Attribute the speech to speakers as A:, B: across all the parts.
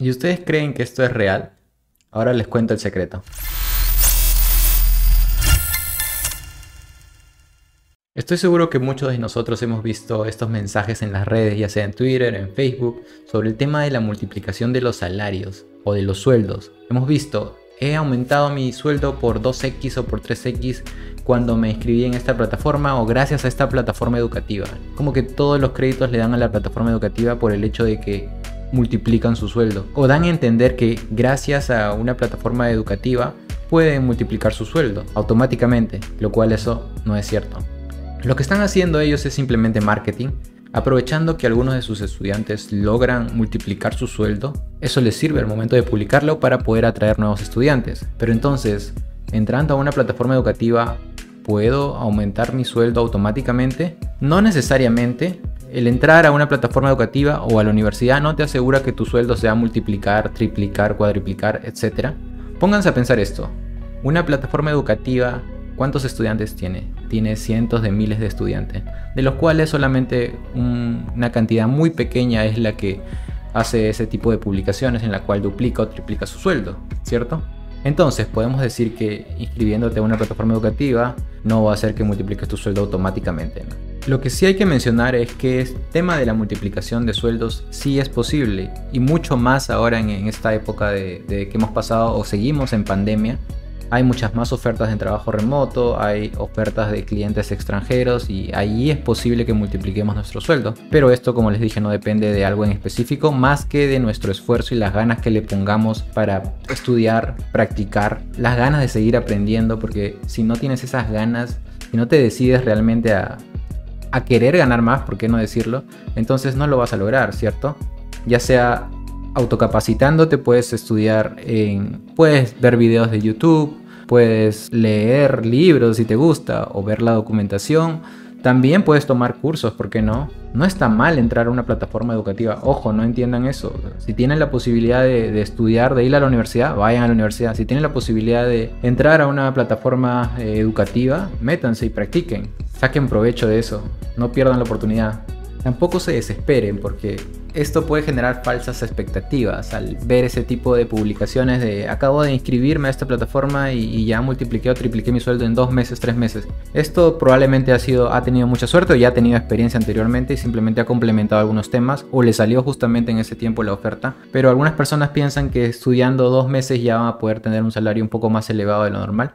A: ¿Y ustedes creen que esto es real? Ahora les cuento el secreto. Estoy seguro que muchos de nosotros hemos visto estos mensajes en las redes, ya sea en Twitter, en Facebook, sobre el tema de la multiplicación de los salarios o de los sueldos. Hemos visto, he aumentado mi sueldo por 2x o por 3x cuando me inscribí en esta plataforma o gracias a esta plataforma educativa. Como que todos los créditos le dan a la plataforma educativa por el hecho de que multiplican su sueldo. O dan a entender que gracias a una plataforma educativa pueden multiplicar su sueldo automáticamente, lo cual eso no es cierto. Lo que están haciendo ellos es simplemente marketing, aprovechando que algunos de sus estudiantes logran multiplicar su sueldo. Eso les sirve al momento de publicarlo para poder atraer nuevos estudiantes. Pero entonces, entrando a una plataforma educativa, ¿puedo aumentar mi sueldo automáticamente? No necesariamente. El entrar a una plataforma educativa o a la universidad no te asegura que tu sueldo sea multiplicar, triplicar, cuadriplicar, etc. Pónganse a pensar esto. Una plataforma educativa ¿Cuántos estudiantes tiene? Tiene cientos de miles de estudiantes, de los cuales solamente una cantidad muy pequeña es la que hace ese tipo de publicaciones en la cual duplica o triplica su sueldo, ¿cierto? Entonces podemos decir que inscribiéndote a una plataforma educativa no va a hacer que multipliques tu sueldo automáticamente. Lo que sí hay que mencionar es que el tema de la multiplicación de sueldos sí es posible y mucho más ahora en, esta época de que hemos pasado o seguimos en pandemia hay muchas más ofertas de trabajo remoto, hay ofertas de clientes extranjeros y ahí es posible que multipliquemos nuestro sueldo. Pero esto, como les dije, no depende de algo en específico más que de nuestro esfuerzo y las ganas que le pongamos para estudiar, practicar, las ganas de seguir aprendiendo, porque si no tienes esas ganas, y no te decides realmente a, a querer ganar más, ¿por qué no decirlo? Entonces no lo vas a lograr, ¿cierto? Ya sea autocapacitándote, puedes estudiar en, puedes ver videos de YouTube, puedes leer libros si te gusta o ver la documentación. También puedes tomar cursos, ¿por qué no? No está mal entrar a una plataforma educativa. Ojo, no entiendan eso. Si tienen la posibilidad de, estudiar, de ir a la universidad, vayan a la universidad. Si tienen la posibilidad de entrar a una plataforma eh, educativa, métanse y practiquen. Saquen provecho de eso. No pierdan la oportunidad. Tampoco se desesperen porque esto puede generar falsas expectativas al ver ese tipo de publicaciones de acabo de inscribirme a esta plataforma y, ya multipliqué o tripliqué mi sueldo en dos meses, tres meses. Esto probablemente ha sido, ha tenido mucha suerte o ya ha tenido experiencia anteriormente y simplemente ha complementado algunos temas o le salió justamente en ese tiempo la oferta. Pero algunas personas piensan que estudiando dos meses ya van a poder tener un salario un poco más elevado de lo normal.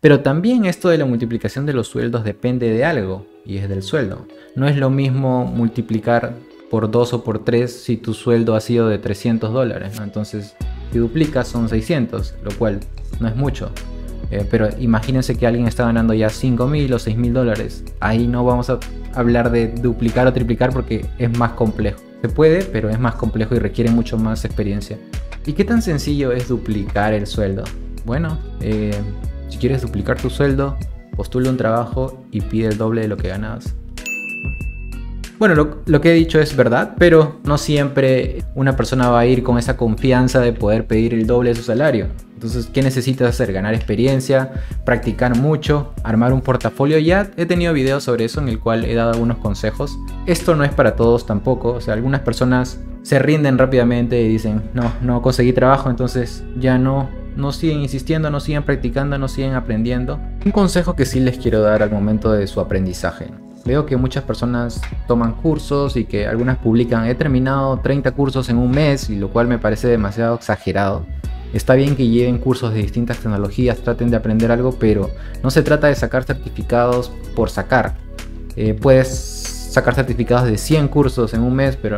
A: Pero también esto de la multiplicación de los sueldos depende de algo y es del sueldo. No es lo mismo multiplicar por 2 o por 3 si tu sueldo ha sido de 300 dólares. Entonces, si duplicas son 600, lo cual no es mucho. Eh, pero imagínense que alguien está ganando ya 5 mil o 6 mil dólares. Ahí no vamos a hablar de duplicar o triplicar porque es más complejo. Se puede, pero es más complejo y requiere mucho más experiencia. ¿Y qué tan sencillo es duplicar el sueldo? Bueno, eh, si quieres duplicar tu sueldo, postula un trabajo y pide el doble de lo que ganas. Bueno, lo, que he dicho es verdad, pero no siempre una persona va a ir con esa confianza de poder pedir el doble de su salario. Entonces, ¿qué necesitas hacer? Ganar experiencia, practicar mucho, armar un portafolio. Ya he tenido videos sobre eso en el cual he dado algunos consejos. Esto no es para todos tampoco. O sea, algunas personas se rinden rápidamente y dicen, no, no conseguí trabajo, entonces ya no, no siguen insistiendo, no siguen practicando, no siguen aprendiendo. Un consejo que sí les quiero dar al momento de su aprendizaje. Veo que muchas personas toman cursos y que algunas publican, he terminado 30 cursos en un mes, y lo cual me parece demasiado exagerado. Está bien que lleven cursos de distintas tecnologías, traten de aprender algo, pero no se trata de sacar certificados por sacar. Eh, puedes sacar certificados de 100 cursos en un mes, pero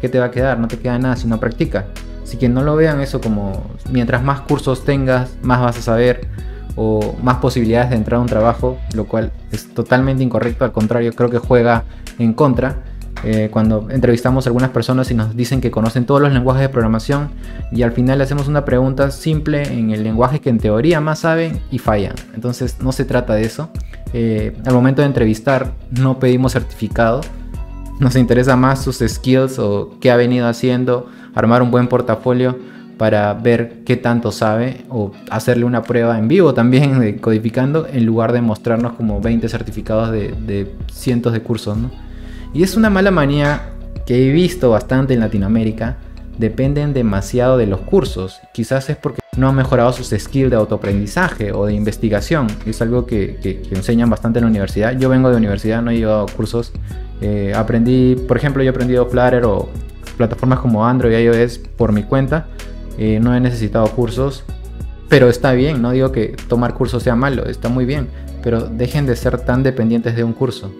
A: ¿qué te va a quedar? No te queda nada si no practicas. Así que no lo vean eso como mientras más cursos tengas, más vas a saber o más posibilidades de entrar a un trabajo, lo cual es totalmente incorrecto, al contrario, creo que juega en contra. Eh, cuando entrevistamos a algunas personas y nos dicen que conocen todos los lenguajes de programación y al final le hacemos una pregunta simple en el lenguaje que en teoría más saben y fallan. Entonces no se trata de eso. Eh, al momento de entrevistar no pedimos certificado, nos interesa más sus skills o qué ha venido haciendo, armar un buen portafolio para ver qué tanto sabe o hacerle una prueba en vivo también codificando en lugar de mostrarnos como 20 certificados de, cientos de cursos. Y es una mala manía que he visto bastante en Latinoamérica dependen demasiado de los cursos. Quizás es porque no han mejorado sus skills de autoaprendizaje o de investigación. Es algo que, que, enseñan bastante en la universidad. Yo vengo de universidad, no he llevado cursos. Eh, aprendí, por ejemplo, yo he aprendido Flutter o plataformas como Android y iOS por mi cuenta. Eh, no he necesitado cursos. Pero está bien, no digo que tomar cursos sea malo, está muy bien. Pero dejen de ser tan dependientes de un curso.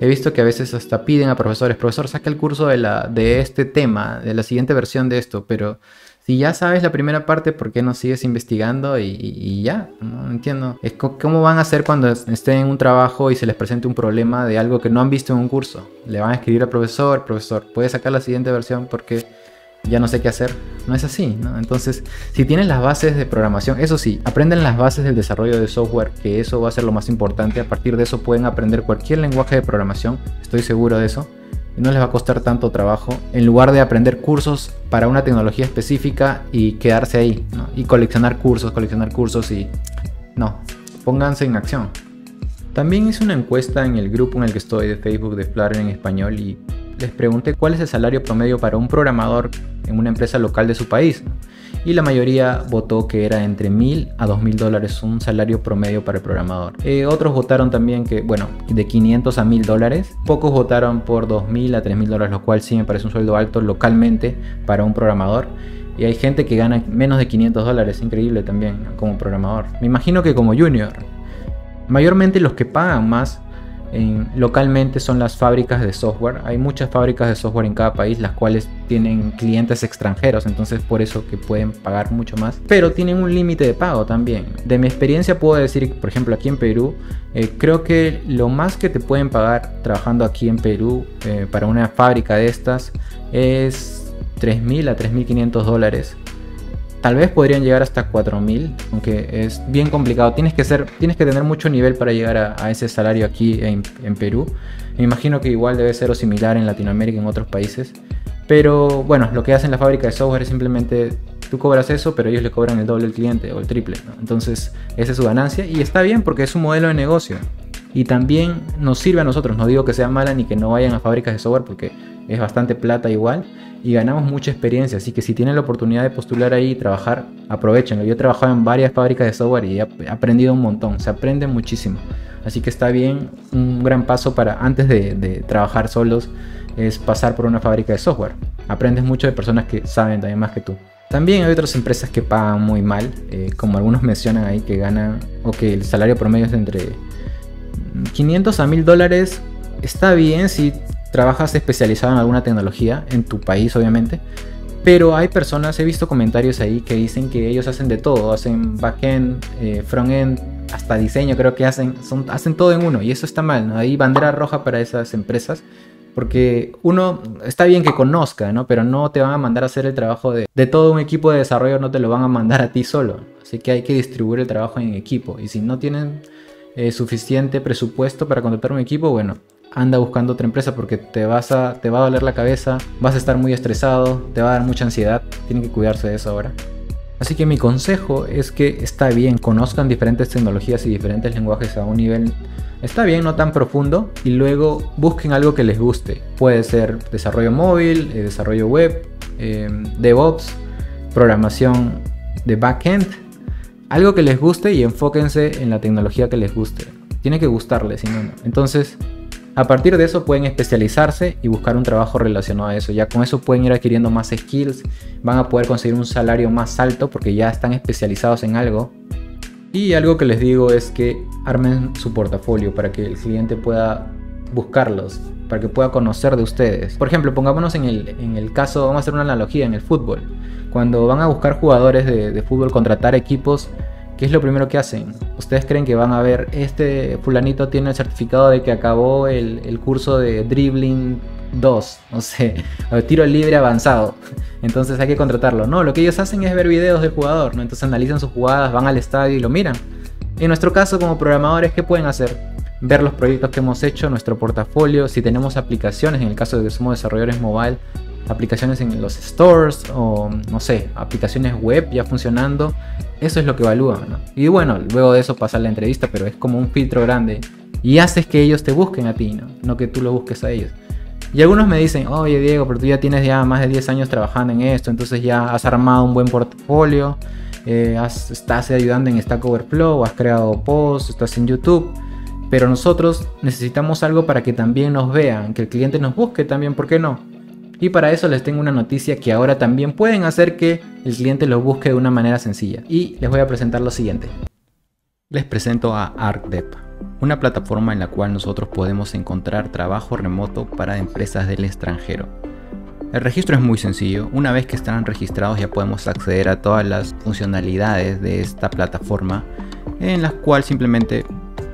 A: He visto que a veces hasta piden a profesores, profesor, saca el curso de, la, de este tema, de la siguiente versión de esto, pero si ya sabes la primera parte, ¿por qué no sigues investigando y, ya? No entiendo. Es ¿Cómo van a hacer cuando estén en un trabajo y se les presente un problema de algo que no han visto en un curso? Le van a escribir al profesor, profesor, ¿puede sacar la siguiente versión porque ya no sé qué hacer. No es así, ¿no? Entonces, si tienen las bases de programación, eso sí, aprenden las bases del desarrollo de software, que eso va a ser lo más importante. A partir de eso pueden aprender cualquier lenguaje de programación, estoy seguro de eso. Y no les va a costar tanto trabajo en lugar de aprender cursos para una tecnología específica y quedarse ahí. Y coleccionar cursos, coleccionar cursos y... No, pónganse en acción. También hice una encuesta en el grupo en el que estoy de Facebook de Flutter en español y les pregunté cuál es el salario promedio para un programador en una empresa local de su país. Y la mayoría votó que era entre mil a dos mil dólares un salario promedio para el programador. Eh, otros votaron también que, bueno, de 500 a 1000 dólares. Pocos votaron por 2000 a 3000 dólares, lo cual sí me parece un sueldo alto localmente para un programador. Y hay gente que gana menos de 500 dólares, increíble también como programador. Me imagino que como junior. Mayormente los que pagan más localmente son las fábricas de software. Hay muchas fábricas de software en cada país, las cuales tienen clientes extranjeros, entonces por eso que pueden pagar mucho más. Pero tienen un límite de pago también. De mi experiencia puedo decir, por ejemplo, aquí en Perú, eh, creo que lo más que te pueden pagar trabajando aquí en Perú eh, para una fábrica de estas es 3.000 a 3.500 dólares Tal vez podrían llegar hasta 4000, aunque es bien complicado. Tienes que, ser, tienes que tener mucho nivel para llegar a, ese salario aquí en, Perú. Me imagino que igual debe ser o similar en Latinoamérica y en otros países. Pero bueno, lo que hacen la fábrica de software es simplemente tú cobras eso, pero ellos le cobran el doble al cliente o el triple. Entonces, esa es su ganancia y está bien porque es un modelo de negocio. Y también nos sirve a nosotros. No digo que sea mala ni que no vayan a fábricas de software porque es bastante plata igual y ganamos mucha experiencia. Así que si tienen la oportunidad de postular ahí y trabajar, aprovechenlo. Yo he trabajado en varias fábricas de software y he aprendido un montón. Se aprende muchísimo. Así que está bien, un gran paso para antes de, trabajar solos es pasar por una fábrica de software. Aprendes mucho de personas que saben también más que tú. También hay otras empresas que pagan muy mal, eh, como algunos mencionan ahí que ganan o que el salario promedio es entre 500 a 1000 dólares. Está bien si trabajas especializado en alguna tecnología, en tu país obviamente, pero hay personas, he visto comentarios ahí que dicen que ellos hacen de todo, hacen backend, eh, frontend, hasta diseño creo que hacen, son, hacen todo en uno y eso está mal, ¿no? Hay bandera roja para esas empresas porque uno está bien que conozca, ¿no? Pero no te van a mandar a hacer el trabajo de, todo un equipo de desarrollo, no te lo van a mandar a ti solo, así que hay que distribuir el trabajo en equipo y si no tienen eh, suficiente presupuesto para contratar un equipo, bueno, anda buscando otra empresa porque te, vas a, te va a doler la cabeza, vas a estar muy estresado, te va a dar mucha ansiedad, tienen que cuidarse de eso ahora. Así que mi consejo es que está bien, conozcan diferentes tecnologías y diferentes lenguajes a un nivel, está bien, no tan profundo, y luego busquen algo que les guste. Puede ser desarrollo móvil, eh, desarrollo web, eh, DevOps, programación de backend, algo que les guste y enfóquense en la tecnología que les guste. Tiene que gustarles, si no. Entonces, a partir de eso pueden especializarse y buscar un trabajo relacionado a eso. Ya con eso pueden ir adquiriendo más skills, van a poder conseguir un salario más alto porque ya están especializados en algo. Y algo que les digo es que armen su portafolio para que el cliente pueda buscarlos, para que pueda conocer de ustedes. Por ejemplo, pongámonos en el, en el caso, vamos a hacer una analogía en el fútbol. Cuando van a buscar jugadores de, de fútbol, contratar equipos, ¿qué es lo primero que hacen? Ustedes creen que van a ver, este fulanito tiene el certificado de que acabó el, curso de dribbling 2, no sé, o tiro libre avanzado. Entonces hay que contratarlo. No, lo que ellos hacen es ver videos del jugador, ¿no? Entonces analizan sus jugadas, van al estadio y lo miran. En nuestro caso, como programadores, ¿qué pueden hacer? Ver los proyectos que hemos hecho, nuestro portafolio, si tenemos aplicaciones, en el caso de que somos desarrolladores mobile, aplicaciones en los stores o no sé, aplicaciones web ya funcionando. Eso es lo que evalúan, ¿no? Y bueno, luego de eso pasa la entrevista, pero es como un filtro grande y haces que ellos te busquen a ti, ¿no? Que tú lo busques a ellos. Y algunos me dicen, oye Diego, pero tú ya tienes ya más de 10 años trabajando en esto, entonces ya has armado un buen portfolio, eh, estás ayudando en Stack Overflow, has creado posts, estás en YouTube. Pero nosotros necesitamos algo para que también nos vean, que el cliente nos busque también, ¿por qué no? Y para eso les tengo una noticia que ahora también pueden hacer que el cliente lo busque de una manera sencilla. Y les voy a presentar lo siguiente. Les presento a ArcDep, una plataforma en la cual nosotros podemos encontrar trabajo remoto para empresas del extranjero. El registro es muy sencillo, una vez que están registrados ya podemos acceder a todas las funcionalidades de esta plataforma en las cuales simplemente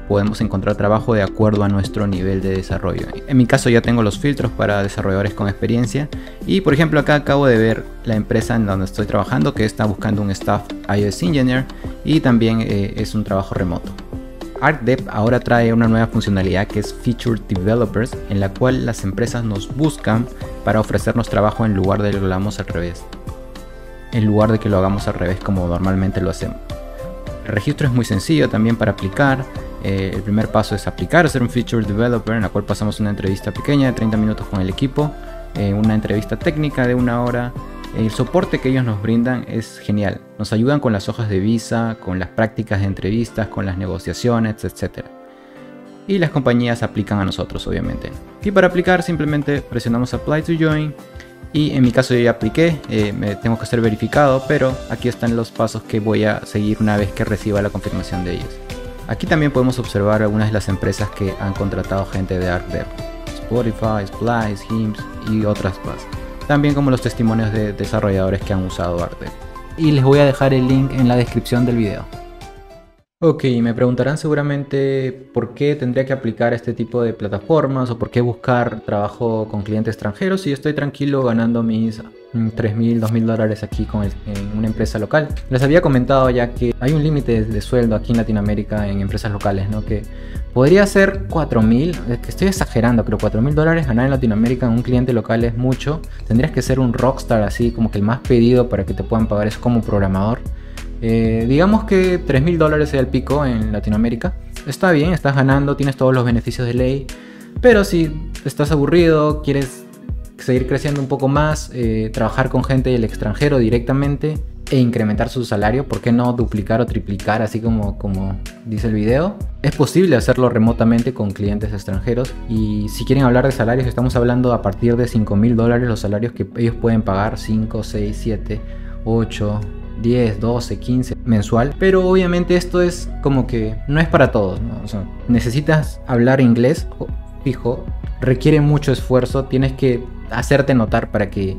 A: podemos encontrar trabajo de acuerdo a nuestro nivel de desarrollo. En mi caso ya tengo los filtros para desarrolladores con experiencia y por ejemplo acá acabo de ver la empresa en donde estoy trabajando que está buscando un staff iOS Engineer y también eh, es un trabajo remoto. ArcDev ahora trae una nueva funcionalidad que es Feature Developers en la cual las empresas nos buscan para ofrecernos trabajo en lugar de que lo hagamos al revés. En lugar de que lo hagamos al revés como normalmente lo hacemos. El registro es muy sencillo también para aplicar. Eh, el primer paso es aplicar, ser un feature developer, en la cual pasamos una entrevista pequeña de 30 minutos con el equipo, eh, una entrevista técnica de una hora. El soporte que ellos nos brindan es genial. Nos ayudan con las hojas de visa, con las prácticas de entrevistas, con las negociaciones, etc. Y las compañías aplican a nosotros, obviamente. Y para aplicar simplemente presionamos Apply to Join. Y en mi caso yo ya apliqué, eh, tengo que ser verificado, pero aquí están los pasos que voy a seguir una vez que reciba la confirmación de ellos. Aquí también podemos observar algunas de las empresas que han contratado gente de ArcDev, Spotify, Splice, Hims y otras más. También como los testimonios de desarrolladores que han usado ArcDev. Y les voy a dejar el link en la descripción del video. Ok, me preguntarán seguramente por qué tendría que aplicar este tipo de plataformas o por qué buscar trabajo con clientes extranjeros si estoy tranquilo ganando mis 3.000, 2.000 dólares aquí con en una empresa local. Les había comentado ya que hay un límite de sueldo aquí en Latinoamérica en empresas locales, ¿no? Que podría ser 4.000, que estoy exagerando, pero 4.000 dólares ganar en Latinoamérica en un cliente local es mucho. Tendrías que ser un rockstar así, como que el más pedido para que te puedan pagar eso como programador. Eh, digamos que 3 mil dólares sea el pico en Latinoamérica. Está bien, estás ganando, tienes todos los beneficios de ley. Pero si estás aburrido, quieres seguir creciendo un poco más, eh, trabajar con gente del extranjero directamente e incrementar su salario, ¿por qué no duplicar o triplicar así como, como dice el video? Es posible hacerlo remotamente con clientes extranjeros y si quieren hablar de salarios estamos hablando a partir de 5 mil dólares los salarios que ellos pueden pagar 5, 6, 7, 8, 10, 12, 15 mensual. Pero obviamente esto es como que no es para todos. necesitas hablar inglés fijo, requiere mucho esfuerzo, tienes que hacerte notar para que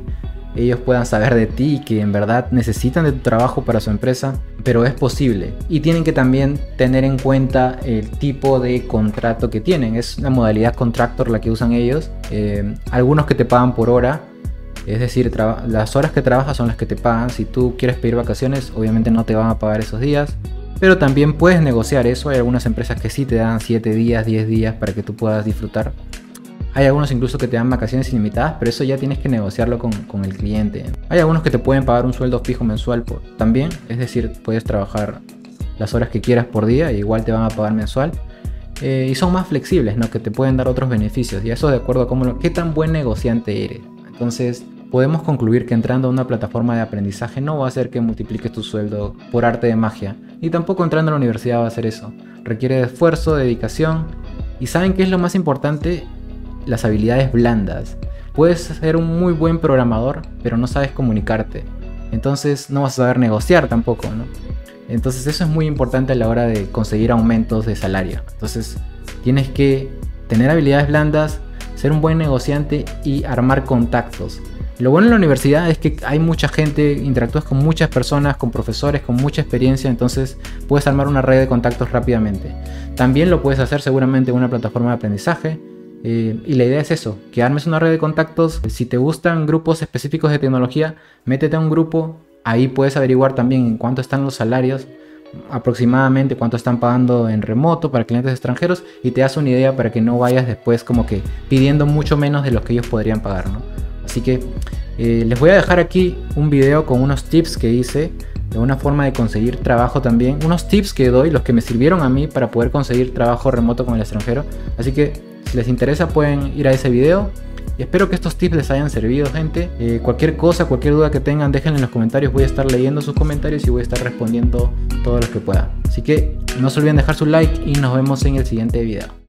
A: ellos puedan saber de ti y que en verdad necesitan de tu trabajo para su empresa, pero es posible. Y tienen que también tener en cuenta el tipo de contrato que tienen. Es la modalidad contractor la que usan ellos. Eh, algunos que te pagan por hora, es decir, las horas que trabajas son las que te pagan. Si tú quieres pedir vacaciones, obviamente no te van a pagar esos días. Pero también puedes negociar eso. Hay algunas empresas que sí te dan 7 días, 10 días para que tú puedas disfrutar. Hay algunos incluso que te dan vacaciones ilimitadas, pero eso ya tienes que negociarlo con, el cliente. Hay algunos que te pueden pagar un sueldo fijo mensual también. Es decir, puedes trabajar las horas que quieras por día e igual te van a pagar mensual. Eh, y son más flexibles, ¿no? Que te pueden dar otros beneficios. Y eso de acuerdo a cómo, qué tan buen negociante eres. Entonces, podemos concluir que entrando a una plataforma de aprendizaje no va a hacer que multipliques tu sueldo por arte de magia, y tampoco entrando a la universidad va a hacer eso. Requiere de esfuerzo, dedicación, y ¿saben qué es lo más importante? Las habilidades blandas. Puedes ser un muy buen programador, pero no sabes comunicarte. Entonces no vas a saber negociar tampoco, ¿no? Entonces eso es muy importante a la hora de conseguir aumentos de salario. Entonces tienes que tener habilidades blandas, ser un buen negociante y armar contactos. Lo bueno en la universidad es que hay mucha gente, interactúas con muchas personas, con profesores, con mucha experiencia, entonces puedes armar una red de contactos rápidamente. También lo puedes hacer seguramente en una plataforma de aprendizaje. Eh, y la idea es eso, que armes una red de contactos. Si te gustan grupos específicos de tecnología, métete a un grupo. Ahí puedes averiguar también en cuánto están los salarios, aproximadamente cuánto están pagando en remoto para clientes extranjeros y te das una idea para que no vayas después como que pidiendo mucho menos de lo que ellos podrían pagar, ¿no? Así que eh, les voy a dejar aquí un video con unos tips que hice de una forma de conseguir trabajo también. Unos tips que doy, los que me sirvieron a mí para poder conseguir trabajo remoto con el extranjero. Así que si les interesa pueden ir a ese video espero que estos tips les hayan servido, gente. Eh, cualquier cosa, cualquier duda que tengan, déjenla en los comentarios. Voy a estar leyendo sus comentarios y voy a estar respondiendo todo lo que pueda. Así que no se olviden dejar su like y nos vemos en el siguiente video.